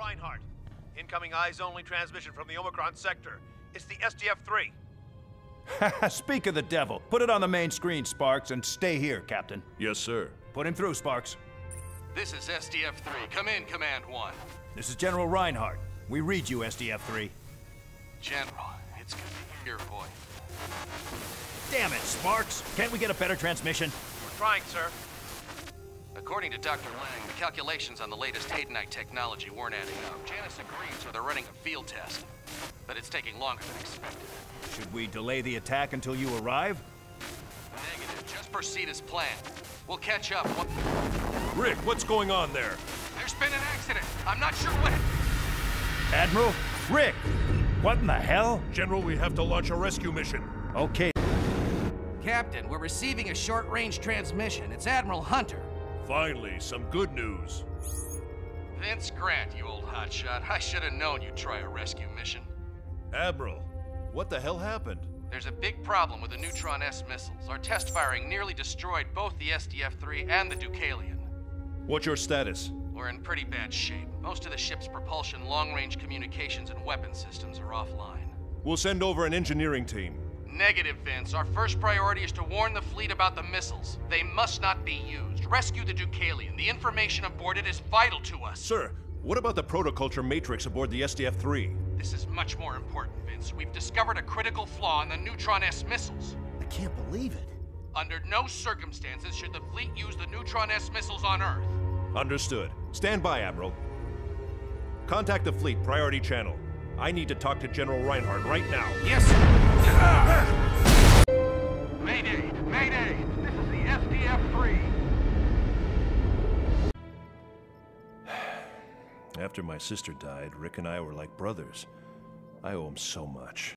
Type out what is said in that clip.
Reinhardt. Incoming eyes-only transmission from the Omicron sector. It's the SDF-3. Speak of the devil. Put it on the main screen, Sparks, and stay here, Captain. Yes, sir. Put him through, Sparks. This is SDF-3. Come in, Command 1. This is General Reinhardt. We read you, SDF-3. General, it's good to hear your voice. Damn it, Sparks! Can't we get a better transmission? We're trying, sir. According to Dr. Lang, the calculations on the latest Haydonite technology weren't adding up. Janice agrees, so they're running a field test. But it's taking longer than expected. Should we delay the attack until you arrive? Negative. Just proceed as planned. We'll catch up. What... Rick, what's going on there? There's been an accident. I'm not sure what... Admiral? Rick! What in the hell? General, we have to launch a rescue mission. Okay. Captain, we're receiving a short-range transmission. It's Admiral Hunter. Finally, some good news. Vince Grant, you old hotshot. I should have known you'd try a rescue mission. Admiral, what the hell happened? There's a big problem with the Neutron S missiles. Our test firing nearly destroyed both the SDF-3 and the Deucalion. What's your status? We're in pretty bad shape. Most of the ship's propulsion, long-range communications, and weapon systems are offline. We'll send over an engineering team. Negative, Vince. Our first priority is to warn the fleet about the missiles. They must not be used. Rescue the Deucalion. The information aboard it is vital to us. Sir, what about the protoculture matrix aboard the SDF-3? This is much more important, Vince. We've discovered a critical flaw in the Neutron S missiles. I can't believe it. Under no circumstances should the fleet use the Neutron S missiles on Earth. Understood. Stand by, Admiral. Contact the fleet, priority channel. I need to talk to General Reinhardt right now. Yes, sir. Mayday! Mayday! This is the SDF-3. After my sister died, Rick and I were like brothers. I owe him so much.